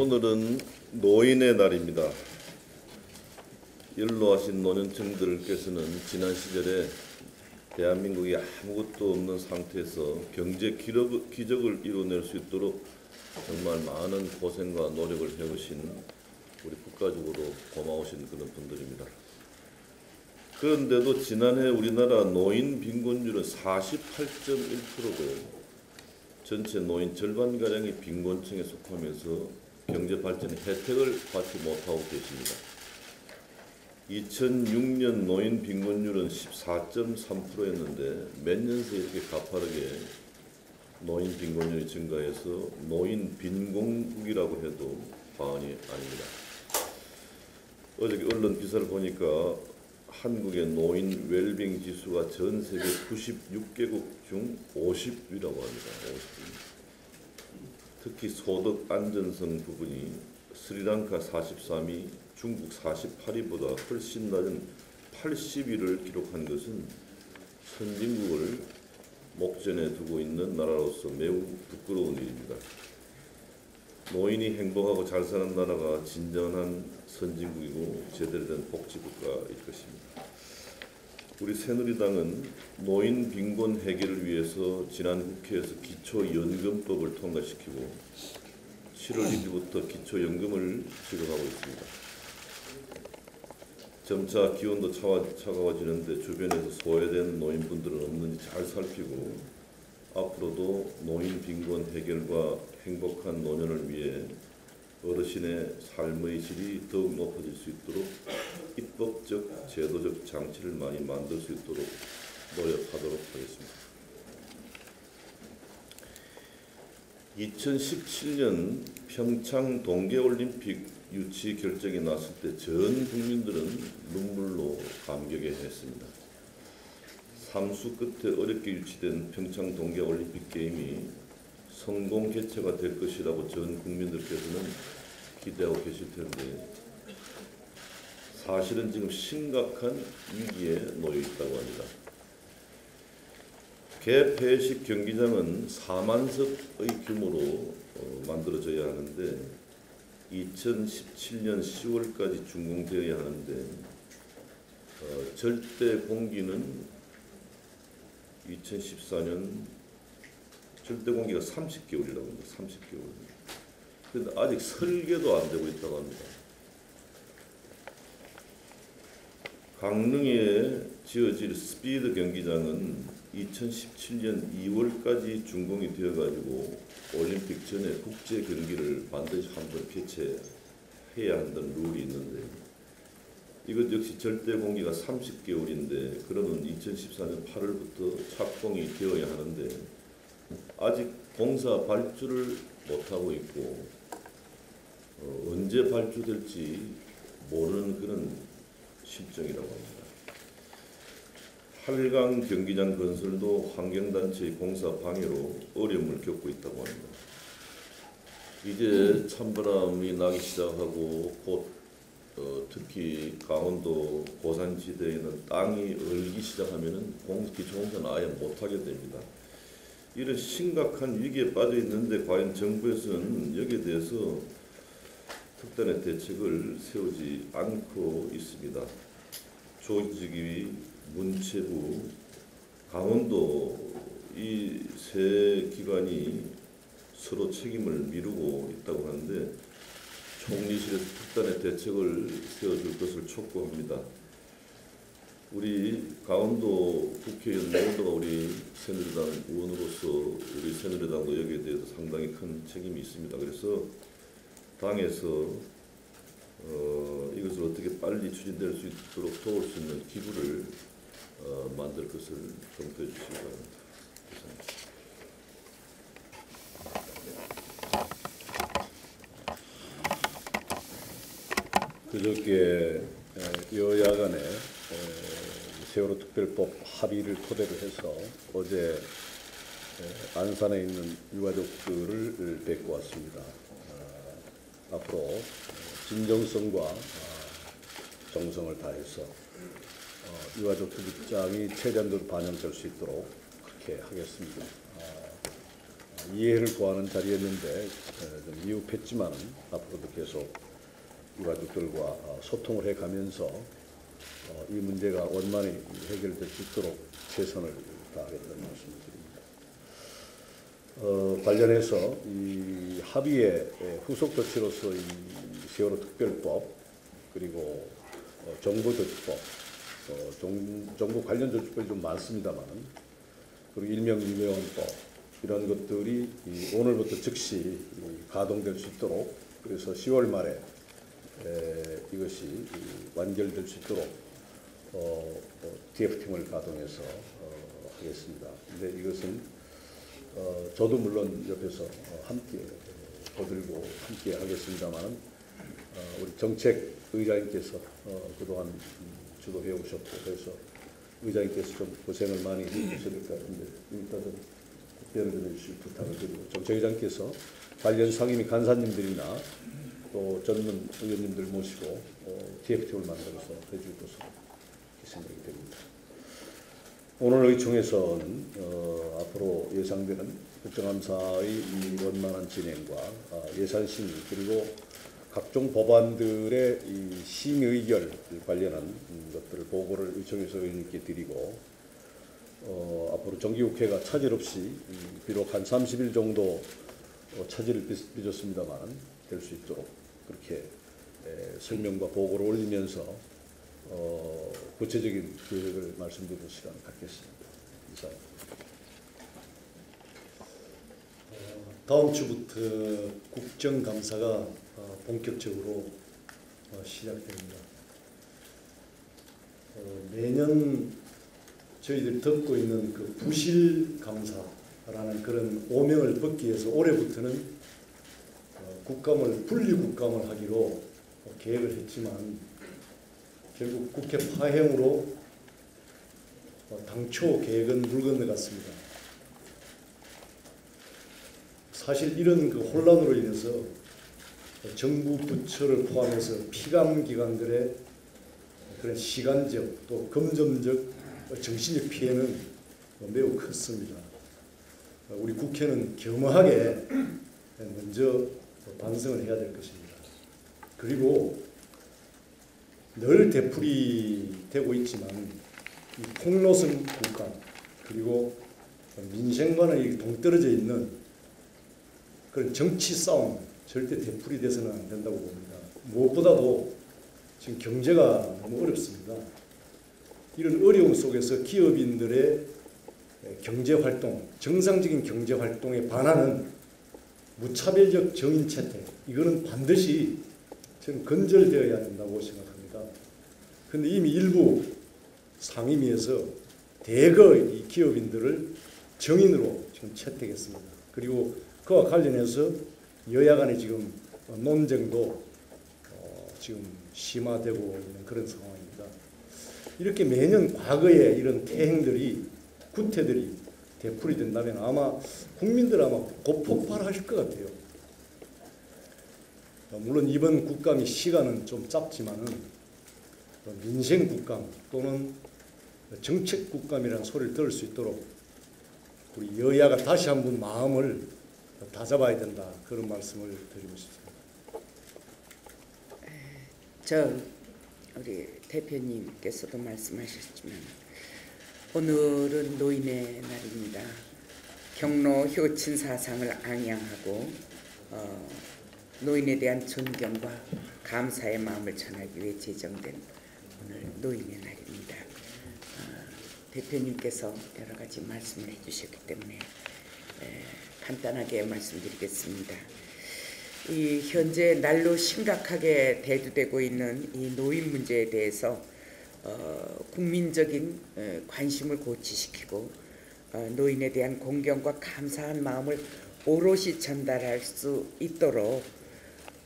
오늘은 노인의 날입니다. 연로하신 노년층들께서는 지난 시절에 대한민국이 아무것도 없는 상태에서 경제 기적을 이뤄낼 수 있도록 정말 많은 고생과 노력을 해오신 우리 국가적으로 고마우신 그런 분들입니다. 그런데도 지난해 우리나라 노인 빈곤율은 48.1%고 전체 노인 절반가량이 빈곤층에 속하면서 경제 발전의 혜택을 받지 못하고 계십니다. 2006년 노인 빈곤율은 14.3%였는데 몇 년 새에 이렇게 가파르게 노인 빈곤율이 증가해서 노인 빈곤국이라고 해도 과언이 아닙니다. 어저께 언론 기사를 보니까 한국의 노인 웰빙 지수가 전 세계 96개국 중 50위라고 합니다. 50위. 특히 소득 안전성 부분이 스리랑카 43위, 중국 48위보다 훨씬 낮은 80위를 기록한 것은 선진국을 목전에 두고 있는 나라로서 매우 부끄러운 일입니다. 노인이 행복하고 잘 사는 나라가 진정한 선진국이고 제대로 된 복지국가일 것입니다. 우리 새누리당은 노인 빈곤 해결을 위해서 지난 국회에서 기초연금법을 통과시키고 7월 1일부터 기초연금을 지급하고 있습니다. 점차 기온도 차와, 차가워지는데 주변에서 소외된 노인분들은 없는지 잘 살피고 앞으로도 노인 빈곤 해결과 행복한 노년을 위해 어르신의 삶의 질이 더욱 높아질 수 있도록 입법적, 제도적 장치를 많이 만들 수 있도록 노력하도록 하겠습니다. 2017년 평창 동계올림픽 유치 결정이 났을 때 전 국민들은 눈물로 감격해 했습니다. 삼수 끝에 어렵게 유치된 평창 동계올림픽 게임이 성공 개최가 될 것이라고 전 국민들께서는 기대하고 계실 텐데 사실은 지금 심각한 위기에 놓여 있다고 합니다. 개폐식 경기장은 4만석의 규모로 어, 만들어져야 하는데 2017년 10월까지 준공되어야 하는데 어, 절대 공기는 2014년 절대 공기가 30개월이라고 합니다. 30개월. 그런데 아직 설계도 안 되고 있다고 합니다. 강릉에 지어질 스피드 경기장은 2017년 2월까지 준공이 되어가지고 올림픽 전에 국제 경기를 반드시 한 번 개최해야 한다는 룰이 있는데 이것 역시 절대 공기가 30개월인데 그러면 2014년 8월부터 착공이 되어야 하는데 아직 공사 발주를 못하고 있고 어, 언제 발주될지 모르는 그런 실정이라고 합니다. 8강 경기장 건설도 환경단체의 공사 방해로 어려움을 겪고 있다고 합니다. 이제 찬바람이 나기 시작하고 곧 어, 특히 강원도 고산지대에는 땅이 얼기 시작하면은 공, 기초공사는 아예 못하게 됩니다. 이런 심각한 위기에 빠져 있는데 과연 정부에서는 여기에 대해서 특단의 대책을 세우지 않고 있습니다. 조직위, 문체부, 강원도 이 세 기관이 서로 책임을 미루고 있다고 하는데 총리실에서 특단의 대책을 세워줄 것을 촉구합니다. 우리 강원도 국회의원 모두가 우리 새누리당 의원으로서 우리 새누리당도 여기에 대해서 상당히 큰 책임이 있습니다. 그래서 당에서 어, 이것을 어떻게 빨리 추진될 수 있도록 도울 수 있는 기구를 어, 만들 것을 검토해 주시기 바랍니다. 감사합니다. 그저께 에, 여야 간에 에, 세월호 특별법 합의를 토대로 해서 어제 에, 안산에 있는 유가족들을 뵙고 왔습니다. 아, 앞으로 어, 진정성과 아, 정성을 다해서 어, 유가족들 입장이 최대한으로 반영될 수 있도록 그렇게 하겠습니다. 아, 이해를 구하는 자리였는데 어, 좀 미흡했지만 앞으로도 계속 유가족들과 어, 소통을 해가면서 어, 이 문제가 원만히 해결될 수 있도록 최선을 다하겠다는 말씀을 드립니다. 어, 관련해서 이 합의의 후속 조치로서 이 세월호 특별법 그리고 어, 정부 조치법, 어, 정, 정부 관련 조치법이 좀 많습니다만은 그리고 일명 유명법 이런 것들이 이 오늘부터 즉시 이 가동될 수 있도록 그래서 10월 말에 에, 이것이 이 완결될 수 있도록 어, 어, TF팀을 가동해서 어, 하겠습니다. 근데 이것은 어, 저도 물론 옆에서 어, 함께 거들고 함께 하겠습니다만은 어, 우리 정책 의장님께서 어, 그동안 음, 주도해 오셨고 그래서 의장님께서 좀 고생을 많이 될것 같은데 일단 좀 답변을 좀 해주실 부탁을 드리고 정책 의장께서 관련 상임위 간사님들이나 또 전문 의원님들 모시고 어, TF팀을 만들어서 해줄 것으로 생각이 됩니다. 오늘 의총에서는 어, 앞으로 예상되는 국정감사의 이 원만한 진행과 아, 예산 심의 그리고 각종 법안들의 이 심의결 관련한 음, 것들을 보고를 의총에서 의원님께 드리고 어, 앞으로 정기국회가 차질 없이 음, 비록 한 30일 정도 어, 차질을 빚- 빚었습니다만 될 수 있도록 그렇게 에, 설명과 보고를 올리면서 어, 구체적인 계획을 말씀드리는 시간 갖겠습니다. 이상. 다음 주부터 국정감사가 어, 본격적으로 어, 시작됩니다. 어, 매년 저희들이 듣고 있는 그 부실감사라는 그런 오명을 벗기 위해서 올해부터는 어, 국감을 분리 국감을 하기로 어, 계획을 했지만 결국 국회 파행으로 어, 당초 계획은 물 건너갔습니다. 사실 이런 그 혼란으로 인해서 정부 부처를 포함해서 피감 기관들의 그런 시간적 또 금전적 정신적 피해는 매우 컸습니다. 우리 국회는 겸허하게 먼저 반성을 해야 될 것입니다. 그리고 늘 되풀이 되고 있지만 이 폭로성 국감 그리고 민생과는 동떨어져 있는 그런 정치 싸움 절대 되풀이 돼서는 안 된다고 봅니다. 무엇보다도 지금 경제가 너무 어렵습니다. 이런 어려움 속에서 기업인들의 경제 활동, 정상적인 경제 활동에 반하는 무차별적 정인 채택, 이거는 반드시 저는 건절되어야 된다고 생각합니다. 그런데 이미 일부 상임위에서 대거 이 기업인들을 정인으로 지금 채택했습니다. 그리고 그와 관련해서 여야 간의 지금 논쟁도 어, 지금 심화되고 있는 그런 상황입니다. 이렇게 매년 과거에 이런 태행들이 구태들이 되풀이 된다면 아마 국민들 아마 고폭발하실 것 같아요. 어, 물론 이번 국감이 시간은 좀 짧지만은 어, 민생 국감 또는 정책 국감이라는 소리를 들을 수 있도록 우리 여야가 다시 한번 마음을 다잡아야 된다 그런 말씀을 드리고 싶습니다. 저 우리 대표님께서도 말씀하셨지만 오늘은 노인의 날입니다. 경로 효친 사상을 앙양하고 어, 노인에 대한 존경과 감사의 마음을 전하기 위해 제정된 오늘 노인의 날입니다. 어, 대표님께서 여러 가지 말씀을 해주셨기 때문에 에, 간단하게 말씀드리겠습니다. 이 현재 날로 심각하게 대두되고 있는 이 노인 문제에 대해서 어, 국민적인 어, 관심을 고취시키고 어, 노인에 대한 공경과 감사한 마음을 오롯이 전달할 수 있도록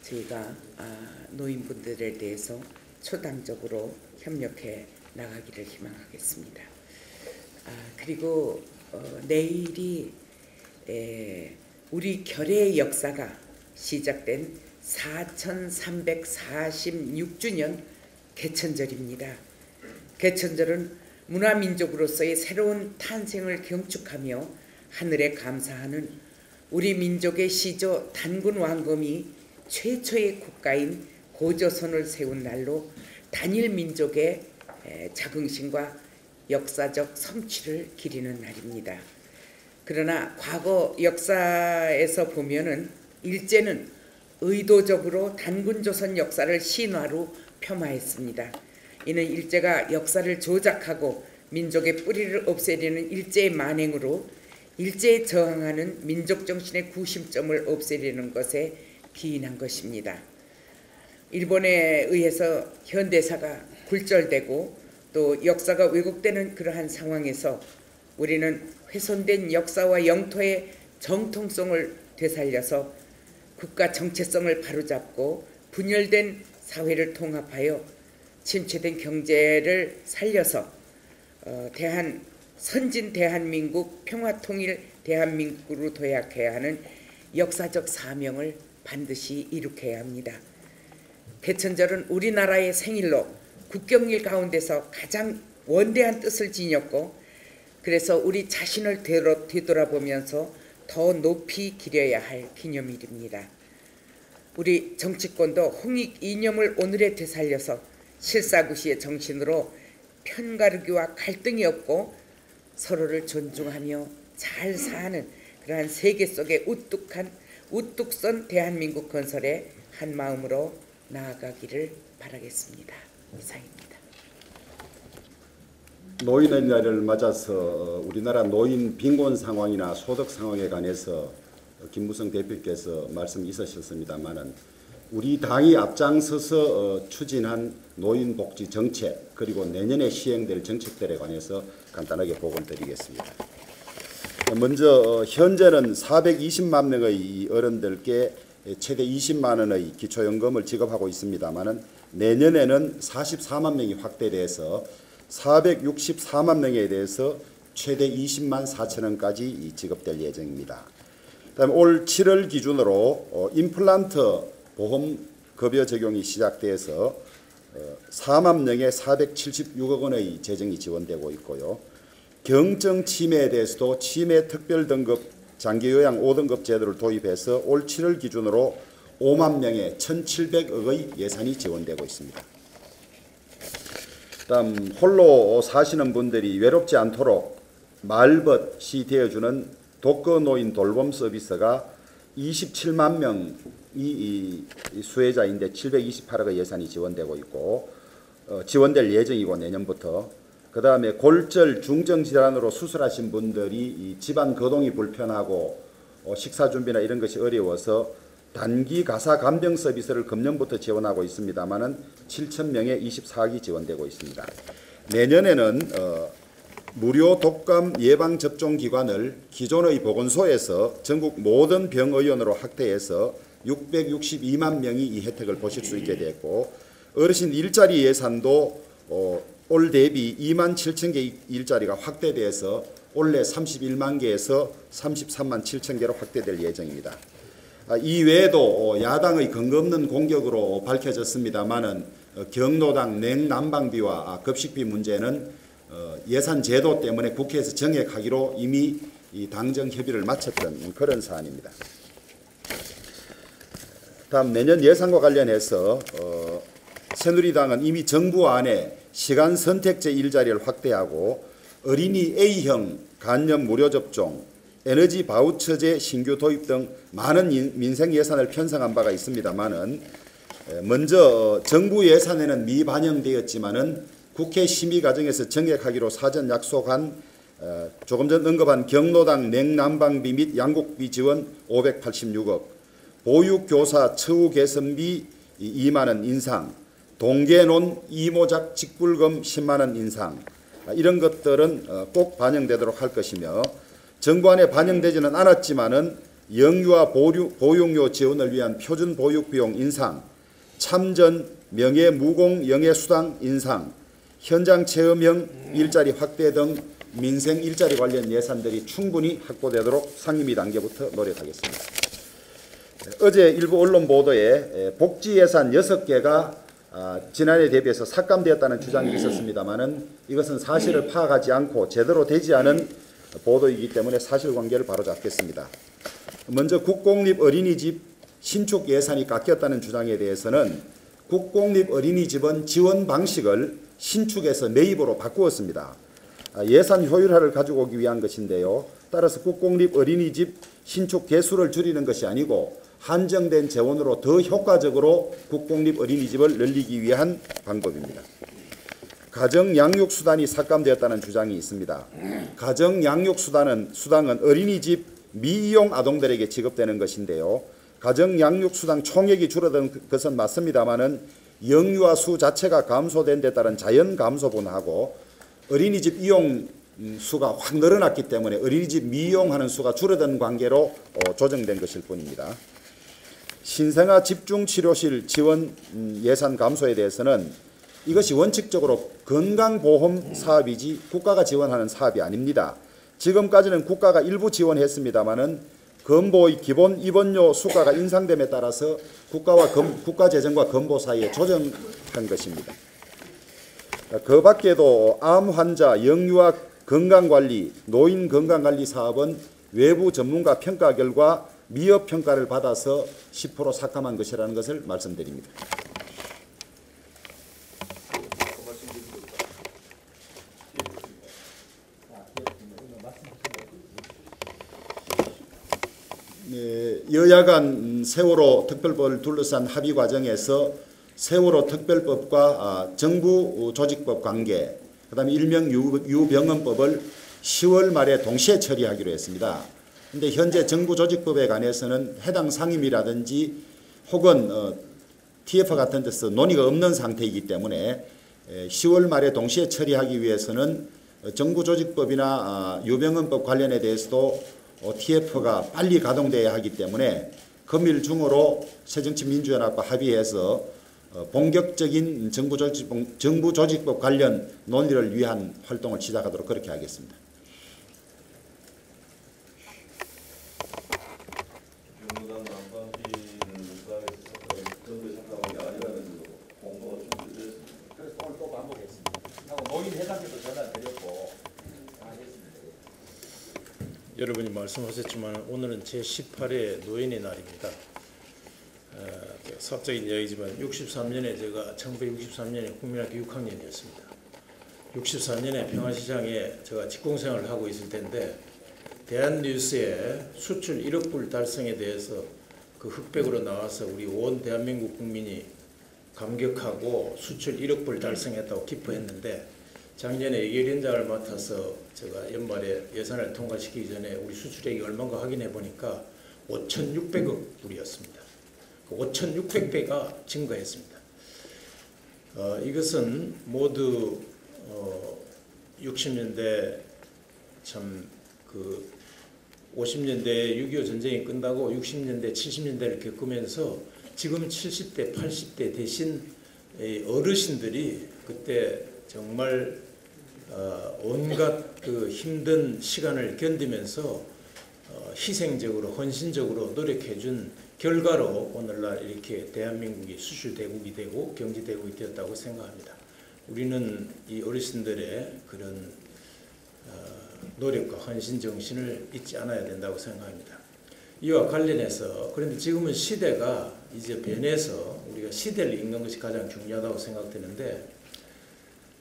저희가 아, 노인분들에 대해서 초당적으로 협력해 나가기를 희망하겠습니다. 아, 그리고 어, 내일이 에, 우리 결의 역사가 시작된 4346주년 개천절입니다. 개천절은 문화민족으로서의 새로운 탄생을 경축하며 하늘에 감사하는 우리 민족의 시조 단군 왕검이 최초의 국가인 고조선을 세운 날로 단일 민족의 에, 자긍심과 역사적 성취를 기리는 날입니다. 그러나 과거 역사에서 보면은 일제는 의도적으로 단군 조선 역사를 신화로 폄하했습니다. 이는 일제가 역사를 조작하고 민족의 뿌리를 없애려는 일제의 만행으로 일제에 저항하는 민족 정신의 구심점을 없애려는 것에 기인한 것입니다. 일본에 의해서 현대사가 굴절되고 또 역사가 왜곡되는 그러한 상황에서 우리는 훼손된 역사와 영토의 정통성을 되살려서 국가 정체성을 바로잡고 분열된 사회를 통합하여 침체된 경제를 살려서 어, 대한 선진 대한민국 평화통일 대한민국으로 도약해야 하는 역사적 사명을 반드시 이룩해야 합니다. 개천절은 우리나라의 생일로 국경일 가운데서 가장 원대한 뜻을 지녔고 그래서 우리 자신을 되돌아- 되돌아보면서 더 높이 기려야 할 기념일입니다. 우리 정치권도 홍익 이념을 오늘에 되살려서 실사구시의 정신으로 편가르기와 갈등이 없고 서로를 존중하며 잘 사는 그러한 세계 속의 우뚝한 우뚝선 대한민국 건설에 한 마음으로 나아가기를 바라겠습니다. 이상입니다. 노인의 날을 맞아서 어, 우리나라 노인 빈곤 상황이나 소득 상황에 관해서 김무성 대표께서 말씀 있으셨습니다만은 우리 당이 앞장서서 어, 추진한 노인 복지 정책 그리고 내년에 시행될 정책들에 관해서 간단하게 보고드리겠습니다. 먼저 어, 현재는 420만 명의 이 어른들께 최대 20만 원의 기초연금을 지급하고 있습니다만은 내년에는 44만 명이 확대돼서 464만 명에 대해서 최대 20만 4천 원까지 이 지급될 예정입니다. 그다음에 올 7월 기준으로 어, 임플란트 보험 급여 적용이 시작돼서 어, 4만 명에 476억 원의 재정이 지원되고 있고요. 경증 치매에 대해서도 치매 특별 등급 장기 요양 5등급 제도를 도입해서 올 7월 기준으로 5만 명에 1,700억의 예산이 지원되고 있습니다. 다음 홀로 사시는 분들이 외롭지 않도록 말벗이 되어주는 독거 노인 돌봄 서비스가 27만 명이 이 수혜자인데 728억의 예산이 지원되고 있고 어, 지원될 예정이고 내년부터 그 다음에 골절 중증 질환으로 수술하신 분들이 이 집안 거동이 불편하고 어, 식사 준비나 이런 것이 어려워서 단기 가사 간병 서비스를 금년부터 지원하고 있습니다만은 7천 명에 24억이 지원되고 있습니다. 내년에는 어, 무료 독감 예방 접종 기관을 기존의 보건소에서 전국 모든 병의원으로 확대해서 662만 명이 이 혜택을 보실 수 있게 됐고 어르신 일자리 예산도 어, 올 대비 2만 7천 개 일자리가 확대돼서 올해 31만 개에서 33만 7천 개로 확대될 예정입니다. 아, 이 외에도 어, 야당의 근거 없는 공격으로 밝혀졌습니다만은 어, 경로당 냉난방비와 아, 급식비 문제는 어, 예산 제도 때문에 국회에서 정액하기로 이미 이 당정 협의를 마쳤던 그런 사안입니다. 다음 내년 예산과 관련해서 어, 새누리당은 이미 정부 안에 시간 선택제 일자리를 확대하고 어린이 A형 간염 무료 접종, 에너지 바우처제 신규 도입 등 많은 인- 민생 예산을 편성한 바가 있습니다만은 에, 먼저 정부 예산에는 미반영되었지만은 국회 심의 과정에서 정액하기로 사전 약속한 어, 조금 전 언급한 경로당 냉난방비 및 양국비 지원 586억, 보육교사 처우 개선비 2만 원 인상, 동계논 이모작 직불금 10만 원 인상. 아, 이런 것들은 어, 꼭 반영되도록 할 것이며 정부안에 반영되지는 않았지만은 영유아 보육, 보육료 지원을 위한 표준 보육 비용 인상, 참전 명예 무공 영예 수당 인상, 현장 체험형 일자리 확대 등 민생 일자리 관련 예산들이 충분히 확보되도록 상임위 단계부터 노력하겠습니다. 어제 일부 언론 보도에 복지 예산 6개가 아, 지난해 대비해서 삭감되었다는 주장이 있었습니다마는 이것은 사실을 파악하지 않고 제대로 되지 않은 보도이기 때문에 사실관계를 바로잡겠습니다. 먼저 국공립 어린이집 신축 예산이 깎였다는 주장에 대해서는 국공립 어린이집은 지원 방식을 신축에서 매입으로 바꾸었습니다. 아, 예산 효율화를 가지고 오기 위한 것인데요. 따라서 국공립 어린이집 신축 개수를 줄이는 것이 아니고 한정된 재원으로 더 효과적으로 국공립 어린이집을 늘리기 위한 방법입니다. 가정 양육 수단이 삭감되었다는 주장이 있습니다. 가정 양육 수단은 수당은 어린이집 미이용 아동들에게 지급되는 것인데요. 가정 양육 수당 총액이 줄어든 것은 맞습니다만은 영유아 수 자체가 감소된 데 따른 자연 감소분하고 어린이집 이용 음, 수가 확 늘어났기 때문에 어린이집 미이용하는 수가 줄어든 관계로 어, 조정된 것일 뿐입니다. 신생아 집중 치료실 지원 음, 예산 감소에 대해서는 이것이 원칙적으로 건강보험 사업이지 국가가 지원하는 사업이 아닙니다. 지금까지는 국가가 일부 지원했습니다마는 건보의 기본 입원료 수가가 인상됨에 따라서 국가와 검, 국가 재정과 건보 사이에 조정한 것입니다. 그 밖에도 암 환자, 영유아 건강관리, 노인 건강관리 사업은 외부 전문가 평가 결과 미흡 평가를 받아서 10% 삭감한 것이라는 것을 말씀드립니다. 여야 간 세월호 특별법을 둘러싼 합의 과정에서 세월호 특별법과 아, 정부 조직법 관계, 그 다음에 일명 유- 유병헌법을 10월 말에 동시에 처리하기로 했습니다. 근데 현재 정부 조직법에 관해서는 해당 상임이라든지 혹은 어, TF 같은 데서 논의가 없는 상태이기 때문에 에, 10월 말에 동시에 처리하기 위해서는 어, 정부 조직법이나 아, 유병헌법 관련에 대해서도 어, TF가 빨리 가동돼야 하기 때문에 금일 중으로 새정치민주연합과 합의해서 어, 본격적인 정부 조직법, 정부 조직법 관련 논의를 위한 활동을 시작하도록 그렇게 하겠습니다. 경로당 난방비는 수당에서 정부에 삭감한 게 아니라는 공고가 준비됐습니다. 그래서 오늘 또 반복했습니다. 하고 노인 회장님도 전화 드렸고 다 했습니다. 여러분이 말씀하셨지만 오늘은 제18회 노인의 날입니다. 어, 사적인 이야기지만 63년에 제가 1963년에 국민학교 6학년이었습니다. 64년에 평화시장에 제가 직공생활을 하고 있을 텐데 대한뉴스에 수출 1억 불 달성에 대해서 그 흑백으로 나와서 우리 온 대한민국 국민이 감격하고 수출 1억 불 달성했다고 기뻐했는데 작년에 예결위원장을 맡아서 제가 연말에 예산을 통과시키기 전에 우리 수출액이 얼마인가 확인해 보니까 5,600억 불이었습니다. 그 5,600배가 증가했습니다. 어, 이것은 모두 어, 60년대 참그 50년대 6.25 전쟁이 끝나고 60년대 70년대를 겪으면서 지금 70대 80대 대신 이 어르신들이 그때 정말 어, 온갖 그 힘든 시간을 견디면서 어, 희생적으로 헌신적으로 노력해준 결과로 오늘날 이렇게 대한민국이 수출 대국이 되고 경제 대국이 되었다고 생각합니다. 우리는 이 어르신들의 그런 어, 노력과 헌신 정신을 잊지 않아야 된다고 생각합니다. 이와 관련해서 그런데 지금은 시대가 이제 변해서 우리가 시대를 읽는 것이 가장 중요하다고 생각되는데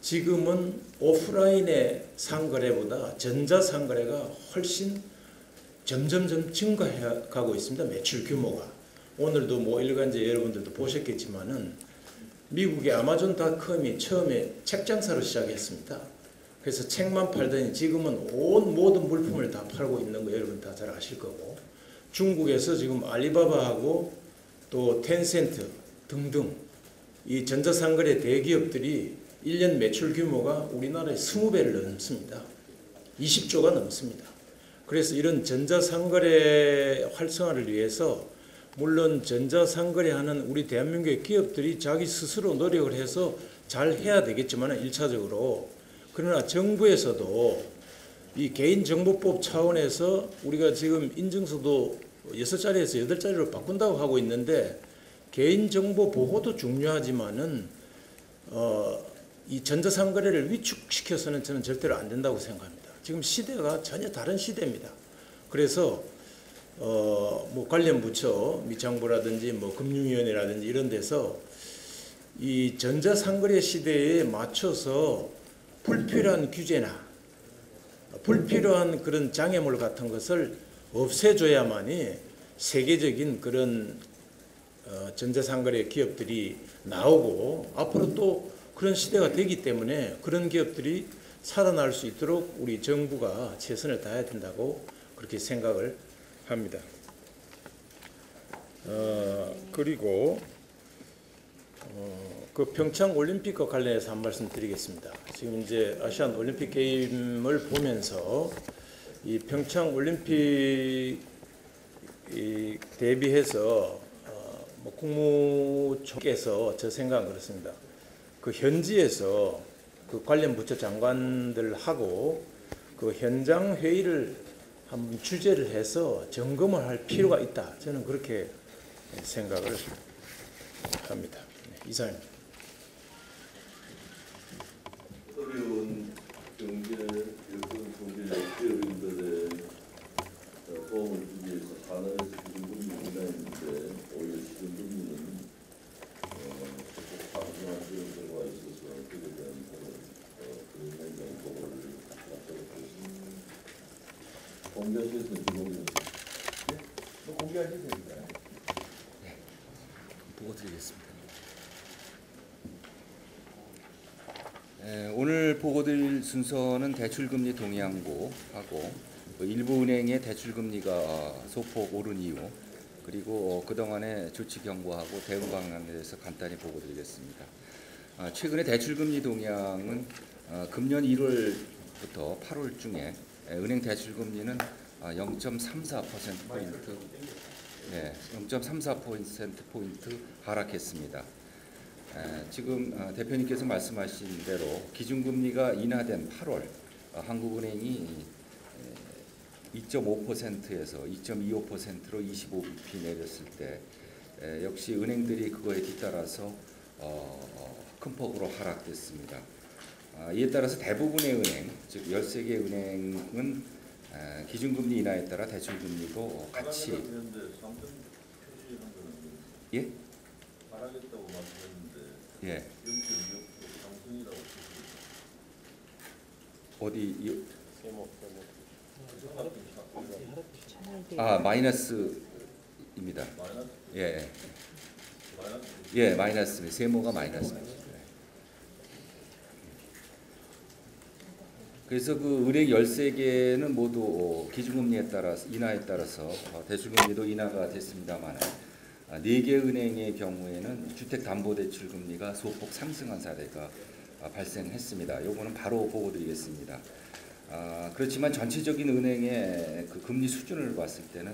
지금은 오프라인의 상거래보다 전자 상거래가 훨씬 점점점 증가해 가고 있습니다. 매출 규모가 오늘도 뭐 일간지 여러분들도 보셨겠지만은 미국의 아마존 닷컴이 처음에 책 장사로 시작했습니다. 그래서 책만 팔더니 지금은 온 모든 물품을 다 팔고 있는 거 여러분 다 잘 아실 거고 중국에서 지금 알리바바하고 또 텐센트 등등 이 전자상거래 대기업들이 1년 매출 규모가 우리나라의 20배를 넘습니다. 20조가 넘습니다. 그래서 이런 전자상거래 활성화를 위해서 물론 전자상거래하는 우리 대한민국의 기업들이 자기 스스로 노력을 해서 잘 해야 되겠지만 1차적으로 그러나 정부에서도 이 개인정보법 차원에서 우리가 지금 인증서도 6자리에서 8자리로 바꾼다고 하고 있는데 개인정보 보호도 중요하지만은 어, 이 전자상거래를 위축시켜서는 저는 절대로 안 된다고 생각합니다. 지금 시대가 전혀 다른 시대입니다. 그래서 어, 뭐 관련 부처 미창부라든지 뭐 금융위원회라든지 이런 데서 이 전자상거래 시대에 맞춰서 불필요한 규제나 불필요한 그런 장애물 같은 것을 없애줘야만이 세계적인 그런 어, 전자상거래 기업들이 나오고 앞으로 또 그런 시대가 되기 때문에 그런 기업들이 살아날 수 있도록 우리 정부가 최선을 다해야 된다고 그렇게 생각을 합니다. 어, 그리고 어, 그 평창 올림픽과 관련해서 한 말씀 드리겠습니다. 지금 이제 아시안 올림픽 게임을 보면서 이 평창 올림픽 이 대비해서 어, 뭐 국무총께서 저 생각은 그렇습니다. 그 현지에서 그 관련 부처 장관들하고 그 현장 회의를 한번 주재를 해서 점검을 할 필요가 있다. 저는 그렇게 생각을 합니다. 네, 이상입니다. 어려운 경제, 여건 경제 역기업인들의 도움을 주기 위해서 하나에서 기준금리 인하했는데 오히려 기준금리는 상승한 그런 결과가 있어서 그에 대한 그런 어, 그런 현장 보고를 앞서고 있습니다. 공개하시겠습니다, 김홍준 보고 드리겠습니다. 에, 오늘 보고 드릴 순서는 대출금리 동향고하고 그 일부 은행의 대출금리가 소폭 오른 이유 그리고 어, 그동안의 조치 경고하고 대응 방안에 대해서 간단히 보고 드리겠습니다. 아, 최근에 대출금리 동향은 어, 금년 1월부터 8월 중에 에, 은행 대출금리는 아, 0.34%포인트 네, 0.34%포인트 하락했습니다. 에, 지금 어, 대표님께서 말씀하신 대로 기준금리가 인하된 8월 어, 한국은행이 2.5%에서 2.25%로 25bp 내렸을 때 에, 역시 은행들이 그거에 뒤따라서 어, 어, 큰 폭으로 하락됐습니다. 아, 이에 따라서 대부분의 은행, 즉 13개 은행은 에, 기준금리 인하에 따라 대출금리도 같이 예? 말씀했는데 예0.6 상승이라고 어디. 아 마이너스입니다. 마이너스 예, 예. 마이너스 예, 마이너스 세모가 마이너스입니다. 네. 그래서 그 은행 13개는 모두 어, 기준금리에 따라서 인하에 따라서 어, 대출금리도 인하가 됐습니다만 아, 4개 은행의 경우에는 주택담보대출금리가 소폭 상승한 사례가 아, 발생했습니다. 요거는 바로 보고 드리겠습니다. 아, 그렇지만 전체적인 은행의 그 금리 수준을 봤을 때는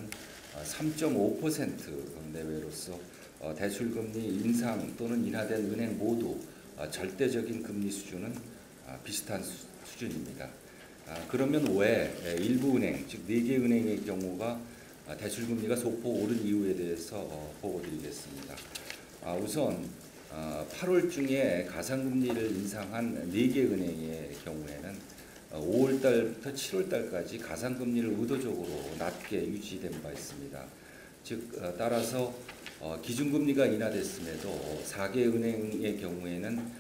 아, 3.5% 내외로서 어, 대출금리 인상 또는 인하된 은행 모두 어, 절대적인 금리 수준은 아, 비슷한 수, 수준입니다. 아, 그러면 왜 에, 일부 은행, 즉 4개 은행의 경우가 아, 대출금리가 소폭 오른 이유에 대해서 어, 보고드리겠습니다. 아, 우선 아, 8월 중에 가상금리를 인상한 4개 은행의 경우에는 5월 달부터 7월 달까지 가상금리를 의도적으로 낮게 유지된 바 있습니다. 즉 어, 따라서 어, 기준금리가 인하됐음에도 4개 은행의 경우에는 어,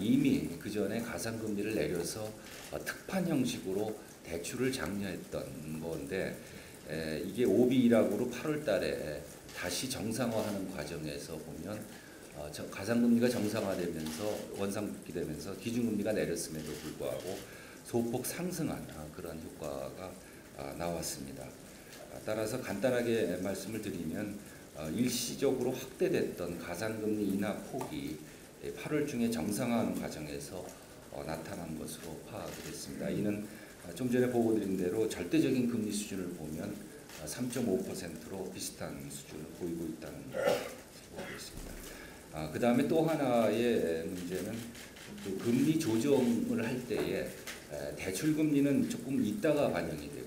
이미 그 전에 가상금리를 내려서 어, 특판 형식으로 대출을 장려했던 건데 에, 이게 오비 1학으로 8월 달에 다시 정상화하는 과정에서 보면 어, 저 가상금리가 정상화되면서 원상복귀 되면서 기준금리가 내렸음에도 불구하고 소폭 상승한 아, 그런 효과가 아, 나왔습니다. 아, 따라서 간단하게 말씀을 드리면 어, 일시적으로 확대됐던 가상금리 인하 폭이 8월 중에 정상화하는 과정에서 어, 나타난 것으로 파악이 됐습니다. 이는 아, 좀 전에 보고드린 대로 절대적인 금리 수준을 보면 3.5%로 비슷한 수준을 보이고 있다는 보고 있습니다. 아, 그 다음에 또 하나의 문제는 그 금리 조정을 할 때에 에, 대출 금리는 조금 있다가 반영이 되고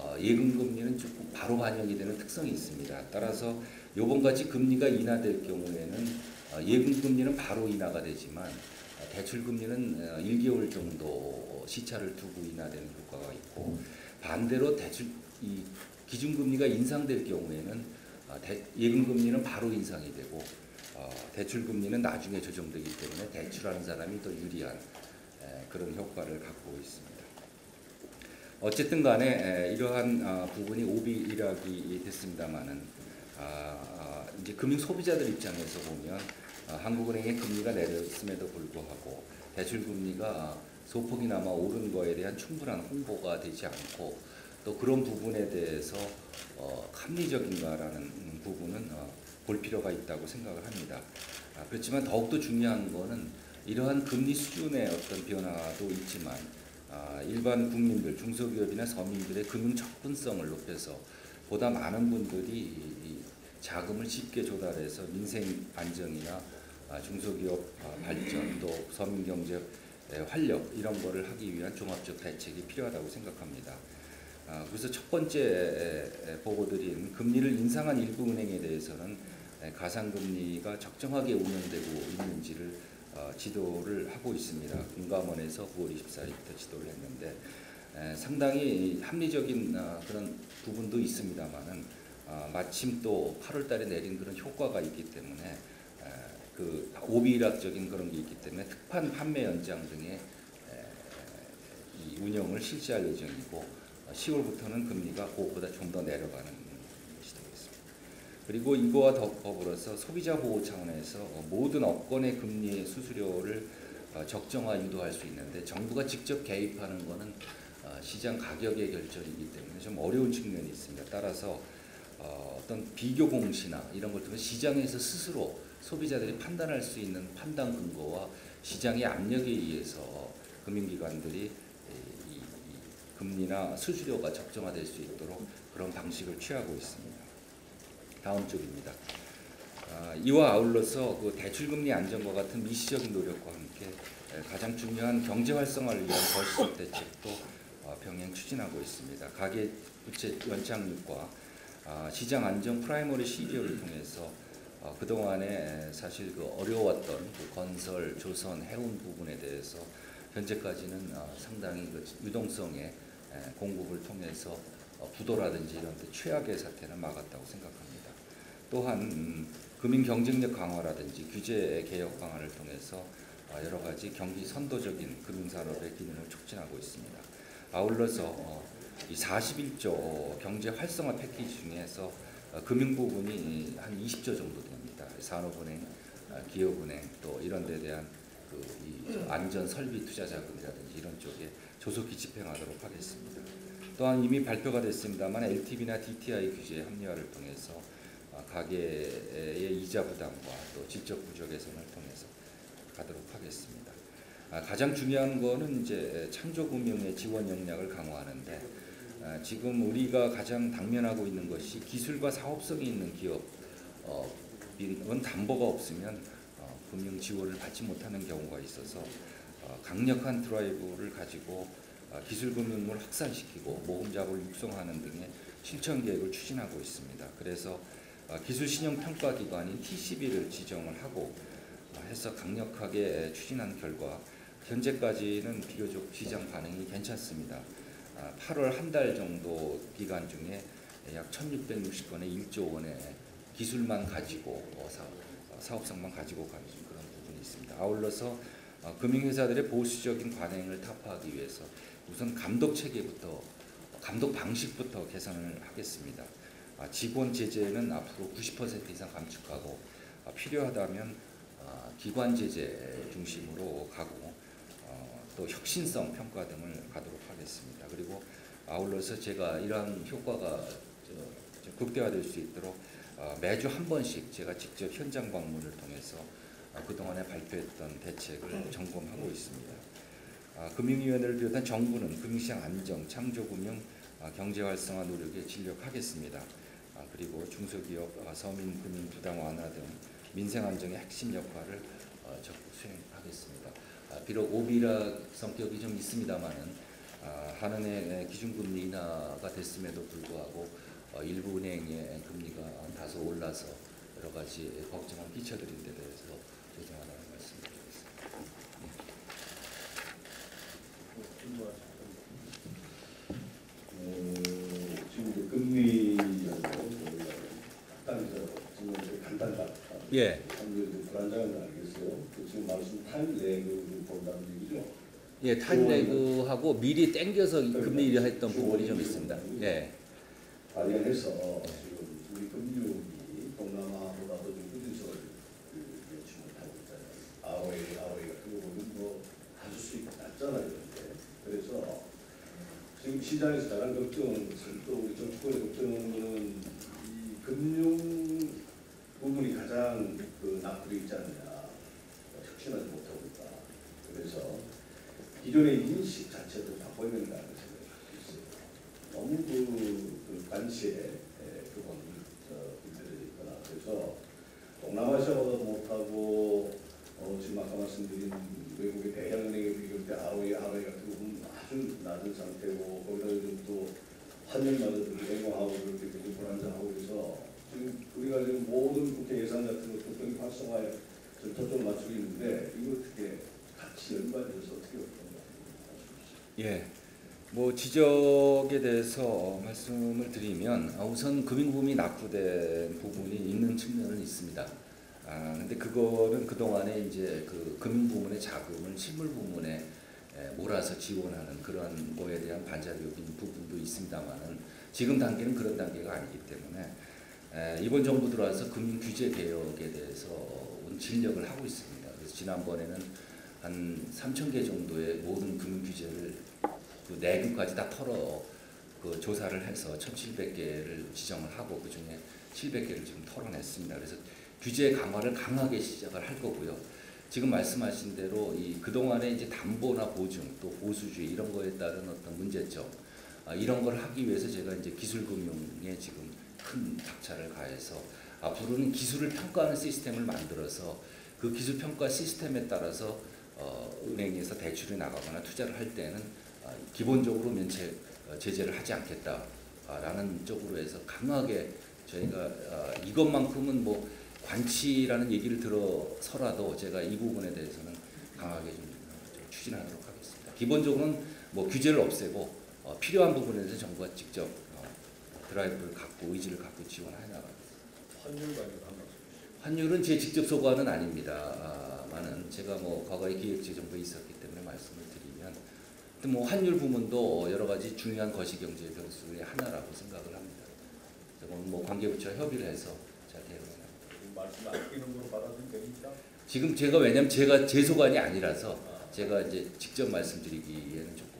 어, 예금 금리는 조금 바로 반영이 되는 특성이 있습니다. 따라서 요번같이 금리가 인하될 경우에는 어, 예금 금리는 바로 인하가 되지만 어, 대출 금리는 어, 1개월 정도 시차를 두고 인하되는 효과가 있고 반대로 대출 이 기준 금리가 인상될 경우에는 아, 대- 예금 금리는 바로 인상이 되고 어, 대출 금리는 나중에 조정되기 때문에 대출하는 사람이 더 유리한 에, 그런 효과를 갖고 있습니다. 어쨌든 간에 에, 이러한 아, 부분이 오비 일학이 됐습니다마는 아, 아, 이제 금융 소비자들 입장에서 보면 아, 한국은행의 금리가 내렸음에도 불구하고 대출 금리가 아, 소폭이나마 오른 거에 대한 충분한 홍보가 되지 않고 또 그런 부분에 대해서 어, 합리적인가라는 음, 부분은 어, 볼 필요가 있다고 생각을 합니다. 아, 그렇지만 더욱더 중요한 거는 이러한 금리 수준의 어떤 변화도 있지만 아, 일반 국민들, 중소기업이나 서민들의 금융 접근성을 높여서 보다 많은 분들이 자금을 쉽게 조달해서 민생 안정이나 아, 중소기업 아, 발전 또 서민 경제 에, 활력 이런 거를 하기 위한 종합적 대책이 필요하다고 생각합니다. 아, 그래서 첫 번째 에, 에, 보고 드린 금리를 인상한 일부 은행에 대해서는 에, 가상금리가 적정하게 운영되고 있는지를 어, 지도를 하고 있습니다. 금감원에서 9월 24일부터 지도를 했는데 에, 상당히 합리적인 아, 그런 부분도 있습니다만은 아, 마침 또 8월 달에 내린 그런 효과가 있기 때문에 에, 그 오비락적인 그런 게 있기 때문에 특판 판매 연장 등의 운영을 실시할 예정이고 어, 10월부터는 금리가 그거보다 좀 더 내려가는. 그리고 이거와 더- 더불어서 소비자 보호 차원에서 어, 모든 업권의 금리 수수료를 어, 적정화 유도할 수 있는데 정부가 직접 개입하는 것은 어, 시장 가격의 결정이기 때문에 좀 어려운 측면이 있습니다. 따라서 어, 어떤 비교 공시나 이런 걸 통해 시장에서 스스로 소비자들이 판단할 수 있는 판단 근거와 시장의 압력에 의해서 금융기관들이 금리나 수수료가 적정화될 수 있도록 그런 방식을 취하고 있습니다. 다음 쪽입니다. 아, 이와 아울러서 그 대출금리 안정과 같은 미시적인 노력과 함께 에, 가장 중요한 경제 활성화를 위한 거시적 대책도 어, 병행 추진하고 있습니다. 가계 부채 연착륙과 아, 시장 안정 primary CBO를 통해서 어, 그동안에 에, 사실 그 어려웠던 그 건설, 조선, 해운 부분에 대해서 현재까지는 어, 상당히 그 유동성의 에, 공급을 통해서 어, 부도라든지 이런 데 최악의 사태는 막았다고 생각합니다. 또한 음, 금융 경쟁력 강화라든지 규제 개혁 강화를 통해서 어, 여러 가지 경기 선도적인 금융산업의 기능을 촉진하고 있습니다. 아울러서 어, 이 41조 경제 활성화 패키지 중에서 어, 금융 부분이 한 20조 정도 됩니다. 산업은행, 어, 기업은행 또 이런 데 대한 그이 안전 설비 투자 자금이라든지 이런 쪽에 조속히 집행하도록 하겠습니다. 또한 이미 발표가 됐습니다만 LTV나 DTI 규제 합리화를 통해서 어, 가계의 이자 부담과 또 질적 부족 개선을 통해서 가도록 하겠습니다. 아, 가장 중요한 거는 이제 창조금융의 지원 역량을 강화하는데 아, 지금 우리가 가장 당면하고 있는 것이 기술과 사업성이 있는 기업 어, 은 담보가 없으면 어, 금융 지원을 받지 못하는 경우가 있어서 어, 강력한 드라이브를 가지고 어, 기술 금융을 확산시키고 모금 자본을 육성하는 등의 실천 계획을 추진하고 있습니다. 그래서 어, 기술 신용 평가 기관인 TCB를 지정을 하고 어, 해서 강력하게 추진한 결과 현재까지는 비교적 시장 반응이 괜찮습니다. 아, 8월 한 달 정도 기간 중에 약 1,660건의 1조 원의 기술만 가지고 어, 사, 어, 사업성만 가지고 가는 그런 부분이 있습니다. 아울러서 어, 금융회사들의 보수적인 관행을 타파하기 위해서 우선 감독 체계부터 감독 방식부터 개선을 하겠습니다. 아, 직원 제재는 앞으로 90% 이상 감축하고 아, 필요하다면 아, 기관 제재 중심으로 가고 어, 또 혁신성 평가 등을 가도록 하겠습니다. 그리고 아울러서 제가 이러한 효과가 극대화될 수 있도록 어, 매주 한 번씩 제가 직접 현장 방문을 통해서 어, 그동안에 발표했던 대책을 점검하고 있습니다. 아, 금융위원회를 비롯한 정부는 금융시장 안정, 창조금융, 아, 경제 활성화 노력에 진력하겠습니다. 아, 그리고 중소기업, 아, 서민 금융 부담 완화 등 민생 안정의 핵심 역할을 어, 적극 수행하겠습니다. 아, 비록 오비라 성격이 좀 있습니다만은 아, 한은의 기준금리 인하가 됐음에도 불구하고 어, 일부 은행의 금리가 다소 올라서 여러 가지 걱정을 끼쳐드린 데 대해서 죄송하다는 말씀드리겠습니다. 어, 지금 이제 금리 예, 한그 불안장은 알겠어요. 그 지금 말씀 탈레그 본다는 얘기죠. 예, 탄레그하고 미리 땡겨서 금리 했던 부분이 좀 있습니다. 예, 관련해서 지금 우리 금융이 동남아보다도 좀 늦어서 그 매출 못하고 있잖아요. 아웨이, 아웨이 같은 거 보면 뭐 아주 수익 낮잖아요. 이런데. 그래서 지금 시장에서 가장 걱정은 또 우리 정치권의 걱정은 이 금융 부분이 가장 그 낙후돼 있지 않느냐. 혁신하지 못하고 있다. 그래서 기존의 인식 자체도 바꿔야 된다는 생각이 있어요. 너무 그, 그 관시에 에, 그건 어, 분들이 있거나 그래서 동남아시아보다 못하고 어, 지금 아까 말씀드린 외국의 대형은행에 비교할 때 ROE, ROE 같은 거 보면 아주 낮은 상태고 거기다 요즘 또 환율마저도 앵호하고 그렇게 되게 불안정하고 그래서 지금 우리가 지금 모든 국회 예산 같은 것도 거의 활성화에 지금 초점을 맞추고 있는데 이거 어떻게 같이 연관해서 어떻게 어떤 예. 뭐 지적에 대해서 말씀을 드리면 아, 우선 금융부문이 낙후된 부분이 있는 측면은 있습니다. 아 근데 그거는 그 동안에 이제 그 금융 부문의 자금을 실물 부문에 에, 몰아서 지원하는 그런 거에 대한 반자력인 부분도 있습니다만은 지금 단계는 그런 단계가 아니기 때문에 에, 이번 정부 들어와서 금융 규제 개혁에 대해서 온 진력을 하고 있습니다. 그래서 지난번에는 한 3천 개 정도의 모든 금융 규제를 그 내규까지 다 털어 그 조사를 해서 1,700개를 지정을 하고 그 중에 700개를 지금 털어냈습니다. 그래서 규제 강화를 강하게 시작을 할 거고요. 지금 말씀하신 대로 이 그동안에 이제 담보나 보증 또 보수주의 이런 거에 따른 어떤 문제점 아, 이런 걸 하기 위해서 제가 이제 기술금융에 지금 큰 박차를 가해서 앞으로는 기술을 평가하는 시스템을 만들어서 그 기술 평가 시스템에 따라서 어, 은행에서 대출이 나가거나 투자를 할 때는 어, 기본적으로 면책 어, 제재를 하지 않겠다라는 쪽으로 해서 강하게 저희가 어, 이것만큼은 뭐 관치라는 얘기를 들어서라도 제가 이 부분에 대해서는 강하게 좀, 좀 추진하도록 하겠습니다. 기본적으로는 뭐 규제를 없애고 어, 필요한 부분에 대해서 정부가 직접 어, 드라이브를 갖고 의지를 갖고 지원해 나가겠습니다. 환율 관련. 환율은 제 직접 소관은 아닙니다만은 제가 뭐 과거에 기획재정부에 있었기 때문에 말씀을 뭐 환율 부문도 여러 가지 중요한 거시경제 변수의 하나라고 생각을 합니다. 그건 뭐 관계부처 협의를 해서 잘 대응을 합니다. 지금 제가 왜냐면 제가 제 소관이 아니라서 제가 이제 직접 말씀드리기에는 조금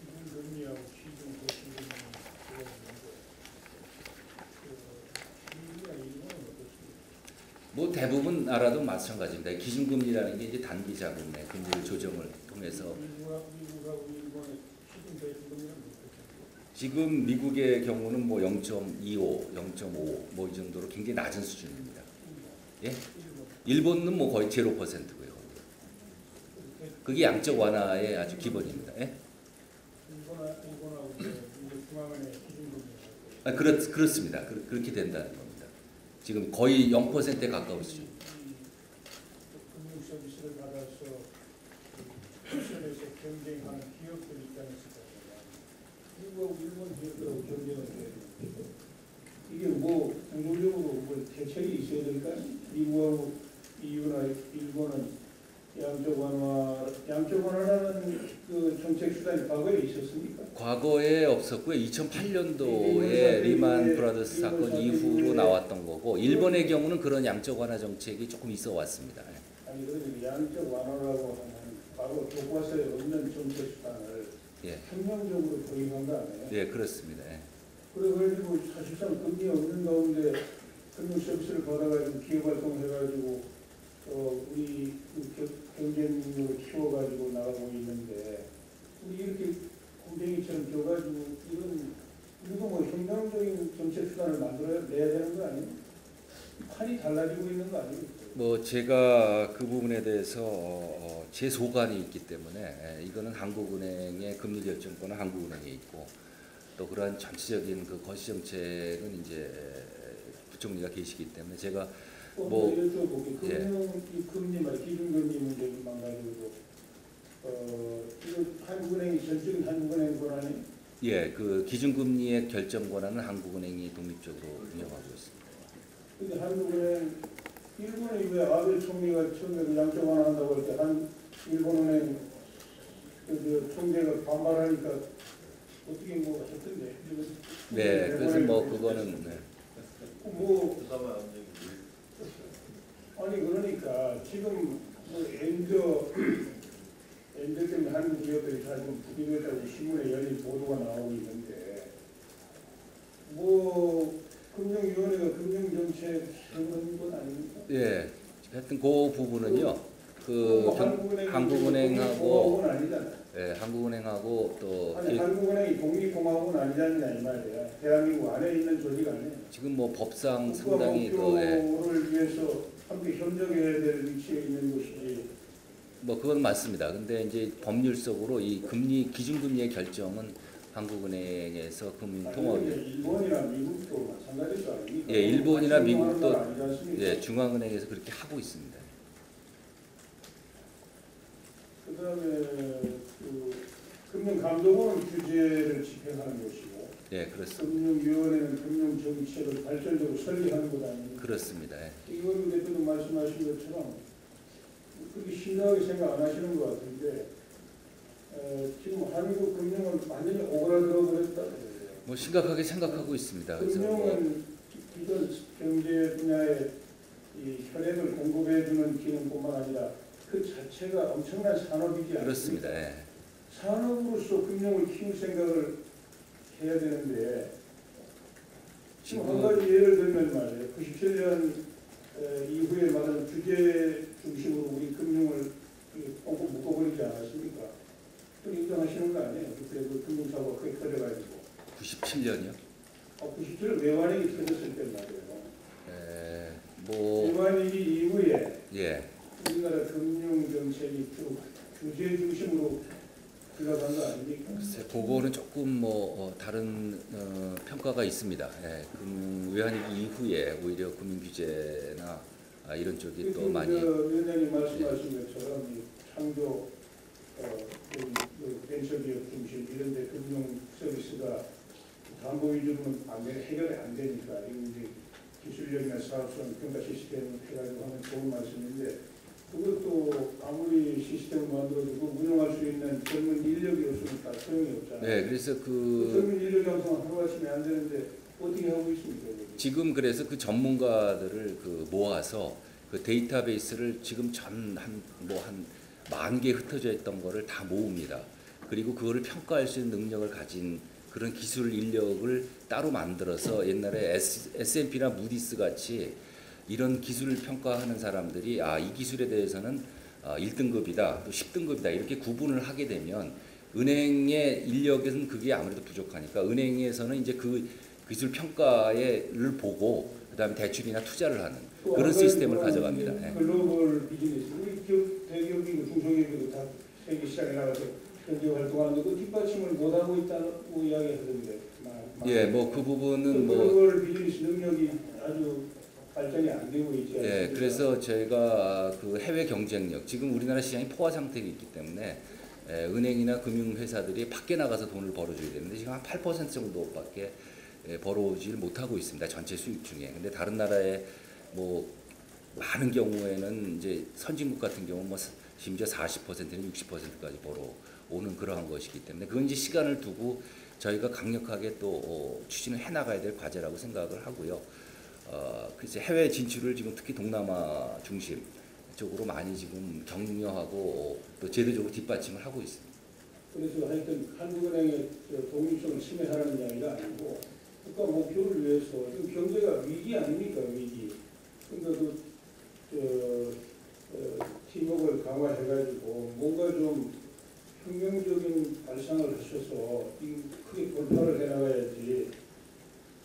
기준금리하고 시중 고시금리 금리가 이건 어떻습니까? 뭐 대부분 나라도 마찬가지입니다. 기준금리라는 게 이제 단기 자금의 금리를 조정을 통해서? 지금 미국의 경우는 뭐 0.25, 0.5 뭐 이 정도로 굉장히 낮은 수준입니다. 예? 일본은 뭐 거의 0%고요. 그게 양적 완화의 아주 기본입니다. 예? 아, 그렇, 그렇습니다. 그, 그렇게 된다는 겁니다. 지금 거의 0%에 가까운 수준. 이게 뭐 국물적으로 뭐 대책이 있어야 될까요? 미국하고 EU나 일본은 양적 완화, 양적 완화라는 그 정책 수단이 과거에 있었습니까? 과거에 없었고요. 2008년도에 리만 브라더스 사건 이후로 나왔던 거고 일본의 경우는 그런 양적 완화 정책이 조금 있어 왔습니다. 예. 아니 그러면 양적 완화라고 하는 바로 교과서에 없는 정책 수단을 예. 혁명적으로 도입한 거 아니에요? 예, 그렇습니다. 예. 그래가지고 사실상 금리 없는 가운데 금융 서비스를 받아가지고 기업 활동해가지고 어 우리 그 겨- 경쟁력을 키워가지고 나가고 있는데 우리 이렇게 고쟁이처럼 져가지고 이런 우리도 뭐 혁명적인 정책 수단을 만들어야 되는 거 아니에요? 판이 달라지고 있는 거 아니에요? 뭐 제가 그 부분에 대해서 어, 어, 제 소관이 있기 때문에 예, 이거는 한국은행의 금리 결정권은 한국은행에 있고 또 그러한 전체적인 그 거시 정책은 이제 부총리가 계시기 때문에 제가 뭐, 뭐 여쭤보게 예. 금융 이 금리 말 기준금리 문제만 가지고 어 한국은행이 전적인 한국은행 권한이 예, 그 기준금리의 결정 권한은 한국은행이 독립적으로 운영하고 있습니다. 근데 한국은행 일본이 왜 아베 총리가 처음에 그 양적 완화한다고 할 때 한 일본은행 그, 저 총재가 반발하니까 어떻게 뭐 했던데. 네, 그래서 뭐 그거는 네. 뭐 아니 그러니까 지금 뭐 엔저 엔저 때문에 한국 기업들이 다 지금 부기되었다고 신문에 열린 보도가 나오고 있는데 뭐 금융위원회가 금융정책 세우는 건 아닙니까? 예, 하여튼 그 부분은요. 그 한국은행이 한국은행하고 아니잖아요. 예, 한국은행하고 또 아니 이- 한국은행이 독립공화국은 아니잖냐 이 말이야. 대한민국 안에 있는 조직 아니에요. 지금 뭐 법상 상당히 또 예, 위해서 함께 협력해야 될 위치에 있는 것이지. 뭐 그건 맞습니다. 근데 이제 법률적으로 이 금리 기준금리의 결정은 한국은행에서 금융통화위원 일본이나 미국도 아닙니까? 예, 일본이나 미국도? 예, 중앙은행에서 그렇게 하고 있습니다. 그다음에 그 금융감독원은 규제를 집행하는 것이고 예, 그렇습니다. 금융위원회는 금융정책을 발전적으로 설계하는 것 아닙니까? 그렇습니다. 예. 이건 대표도 말씀하신 것처럼 그렇게 심각하게 생각 안 하시는 것 같은데 어, 지금 한국 금융은 완전히 오그라들어 버렸다. 뭐 심각하게 생각하고 있습니다. 뭐 금융은 이런 경제 분야에 이 혈액을 공급해주는 기능뿐만 아니라 그 자체가 엄청난 산업이지 않습니까? 그렇습니다. 예. 산업으로서 금융을 키울 생각을 해야 되는데 지금 한 지금 가지 예를 들면 말이에요. 97년 이후에 말하는 규제 중심으로 우리 금융을 꽁꽁 묶어버리지 않았습니까? 또 인정하시는 거 아니에요? 그때 그 금융사고가 크게 터져가지고 97년이요. 아, 97년 외환위기 터졌을 때 말이에요. 예, 뭐 외환위기 이후에 예. 우리나라 금융정책이 쭉 규제 중심으로 들어간 거 아닙니까? 글쎄, 그거는 조금 뭐 어, 다른 어, 평가가 있습니다. 예, 금융 외환위기 이후에 오히려 금융 규제나 아, 이런 쪽이 또 많이 저 위원장님 말씀하신 것처럼 이 창조 어, 그, 그 벤처기업 중심 이런 데 금융 서비스가 담보 위주로는 안 돼, 해결이 안 되니까 이제 기술력이나 사업성 평가 시스템을 해가지고 하면 좋은 말씀인데 그것도 아무리 시스템을 만들어도 그 운영할 수 있는 젊은 인력이 없으니까 소용이 없잖아요. 네, 그래서 그그 젊은 인력이 없으면 하루아침에 안 되는데 어떻게 하고 있습니까? 지금 그래서 그 전문가들을 그 모아서 그 데이터베이스를 지금 전 한 뭐 한 만 개 흩어져 있던 거를 다 모읍니다. 그리고 그거를 평가할 수 있는 능력을 가진 그런 기술 인력을 따로 만들어서 옛날에 S&P나 무디스 같이 이런 기술을 평가하는 사람들이 아 이 기술에 대해서는 아, 1등급이다 또 10등급이다 이렇게 구분을 하게 되면 은행의 인력에서는 그게 아무래도 부족하니까 은행에서는 이제 그 기술 평가를 보고 그다음에 대출이나 투자를 하는 또 그런 시스템을 가져갑니다. 예. 글로벌 비즈니스 우리 기업 대기업이고 중소기업이고 다 세계 시장에 나가서 경제 활동하는데 그 뒷받침을 못 하고 있다고 이야기하던데. 예, 뭐 그 부분은 뭐 글로벌 비즈니스 능력이 아주 예, 그래서 저희가 그 해외 경쟁력 지금 우리나라 시장이 포화 상태에 있기 때문에 예, 은행이나 금융 회사들이 밖에 나가서 돈을 벌어줘야 되는데 지금 한 8% 정도밖에 예, 벌어오질 못하고 있습니다. 전체 수익 중에. 근데 다른 나라에 뭐 많은 경우에는 이제 선진국 같은 경우 뭐 심지어 40%는 60%까지 벌어오는 그러한 것이기 때문에 그건 이제 시간을 두고 저희가 강력하게 또 어, 추진을 해나가야 될 과제라고 생각을 하고요. 어, 글쎄 해외 진출을 지금 특히 동남아 중심 쪽으로 많이 지금 격려하고 또 제도적으로 뒷받침을 하고 있습니다. 그래서 하여튼 한국은행의 저 독립성을 침해하라는 이야기가 아니고 국가 목표를 위해서 지금 경제가 위기 아닙니까 위기. 그러니까 그 저, 어, 팀워크를 강화해가지고 뭔가 좀 혁명적인 발상을 하셔서 이 크게 돌파를 해나가야지.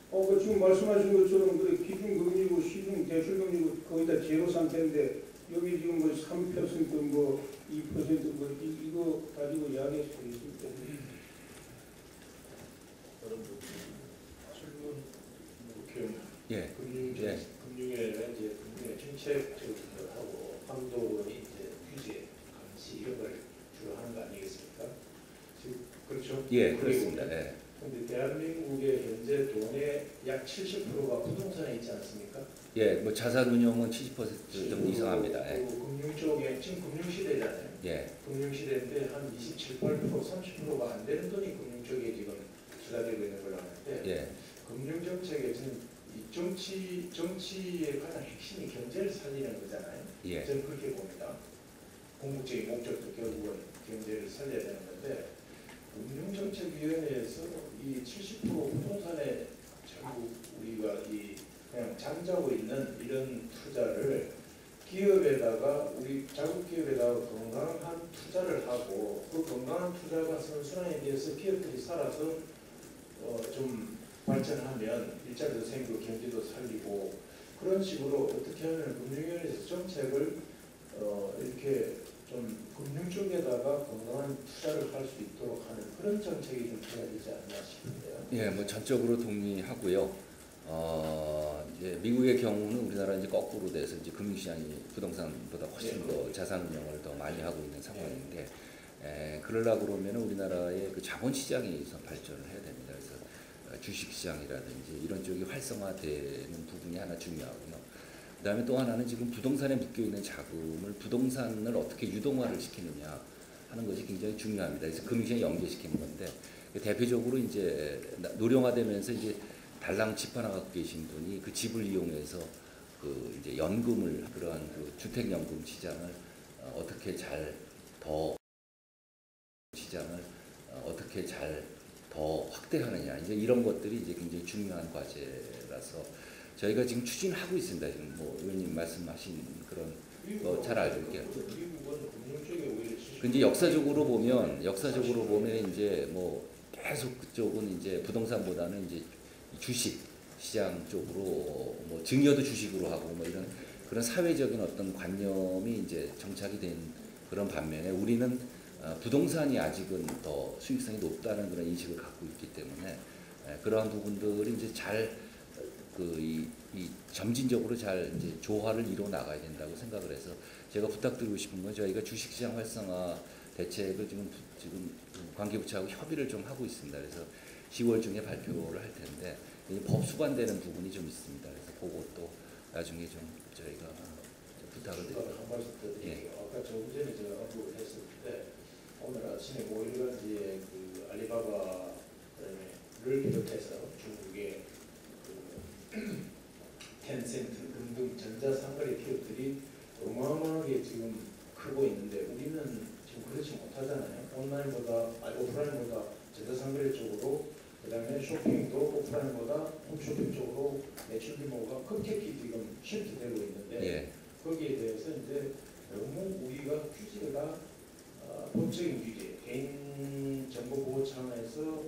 어, 그 지금 말씀하신 것처럼 그래 기준금리고 시중 대출금리고 거의 다 제로 상태인데 여기 지금 뭐 3%뭐 2%뭐 이거 가지고 이야기할 수 있습니다. 예, 금융 예. 금융위원회는 이제 금융의 정책하고 황도원이 이제 규제, 감시 이런 걸 주로 하는 거 아니겠습니까? 지금 그렇죠? 예, 그렇습니다. 예. 근데 대한민국의 현재 돈의 약 70%가 부동산에 있지 않습니까? 예, 뭐 자산 운용은 70% 정도 이상합니다. 예. 그리고 금융 쪽에 지금 금융 시대잖아요. 예. 금융 시대인데 한 27, 8%, 30%가 안 되는 돈이 금융 쪽에 지금 투자되고 있는 걸로 아는데 예. 금융 정책에 지금 이 정치 정치의 가장 핵심이 경제를 살리는 거잖아요. 예. 저는 그렇게 봅니다. 궁극적인 목적도 결국은 경제를 살려야 되는 건데 금융정책위원회에서 이 70% 부동산에 결국 우리가 이 그냥 잠자고 있는 이런 투자를 기업에다가 우리 자국 기업에다가 건강한 투자를 하고 그 건강한 투자가 선순환에 대해서 기업들이 살아서 어, 좀 발전하면 일자리도 생기고 경제도 살리고 그런 식으로 어떻게 하면 금융위원회에서 정책을 어, 이렇게 좀 금융 쪽에다가 건강한 투자를 할 수 있도록 하는 그런 정책이 좀 돼야 되지 않나 싶은데요. 예, 뭐 전적으로 동의하고요. 어, 이제 미국의 경우는 우리나라 이제 거꾸로 돼서 이제 금융시장이 부동산보다 훨씬 예. 더 자산 운용을 더 많이 하고 있는 상황인데, 에, 그러려 그러면 우리나라의 그 자본 시장이 우선 발전을 해야 됩니다. 그래서 어, 주식 시장이라든지 이런 쪽이 활성화되는 부분이 하나 중요하고요. 그다음에 또 하나는 지금 부동산에 묶여 있는 자금을 부동산을 어떻게 유동화를 시키느냐 하는 것이 굉장히 중요합니다. 그래서 금융시장 연계시키는 건데 대표적으로 이제 노령화되면서 이제 달랑 집 하나 갖고 계신 분이 그 집을 이용해서 그 이제 연금을 그러한 그 주택 연금 시장을 어, 어떻게 잘 더 시장을 어, 어떻게 잘 더 확대하느냐 이제 이런 것들이 이제 굉장히 중요한 과제라서 저희가 지금 추진하고 있습니다. 지금 뭐 의원님 말씀하신 그런 어, 잘 알고 오히려 근데 역사적으로 보면 역사적으로 보면 이제 뭐 계속 그쪽은 이제 부동산보다는 이제 주식 시장 쪽으로 뭐 증여도 주식으로 하고 뭐 이런 그런 사회적인 어떤 관념이 이제 정착이 된 그런 반면에 우리는 어, 부동산이 아직은 더 수익성이 높다는 그런 인식을 갖고 있기 때문에 에, 그러한 부분들이 이제 잘 그 이 이 점진적으로 잘 이제 조화를 이루어 나가야 된다고 생각을 해서 제가 부탁드리고 싶은 건 저희가 주식시장 활성화 대책을 지금 부- 지금 관계부처하고 협의를 좀 하고 있습니다. 그래서 10월 중에 발표를 할 텐데 이법 수반되는 부분이 좀 있습니다. 그래서 그것도 나중에 좀 저희가 좀 부탁을 드립니다. 예. 아까 조금 전에 제가 언급을 했을 때 오늘 아침에 뭐 여러 가지의 그 알리바바를 비롯해서 중국의 그 텐센트 등등 전자 상거래 기업들이 어마어마하게 지금 크고 있는데 우리는 지금 그렇지 못하잖아요. 온라인보다 아니 오프라인보다 전자 상거래 쪽으로 그다음에 쇼핑도 오프라인보다 홈쇼핑 쪽으로 매출 규모가 급격히 지금 실트되고 있는데 예. 거기에 대해서 이제 너무 우리가 규제가 어, 법적인 규제, 개인 정보 보호 차원에서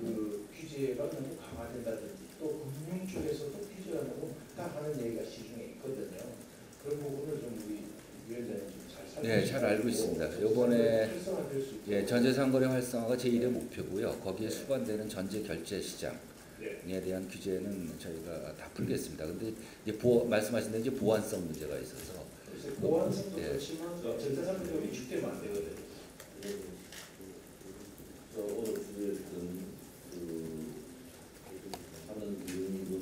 그 규제가 너무 강화된다든지 또 금융 쪽에서도 규제가 너무 딱하는 얘기가 시중에 봤거든요. 그런 부분을 좀 우리 위원장님 잘 살펴 네, 잘 알고 있습니다. 요번에 예, 전제 상거래 활성화가 제1의 목표고요. 거기에 수반되는 전제 결제 시장 에 네. 대한 규제는 저희가 다 풀겠습니다. 근데 이제 보, 말씀하신 대 이제 보완성 문제가 있어서 보완성도 예. 심하죠. 전자 상거래가 위축되면 안 되거든요. 그, 그, 그, 저 오늘 주에 그 하는 그,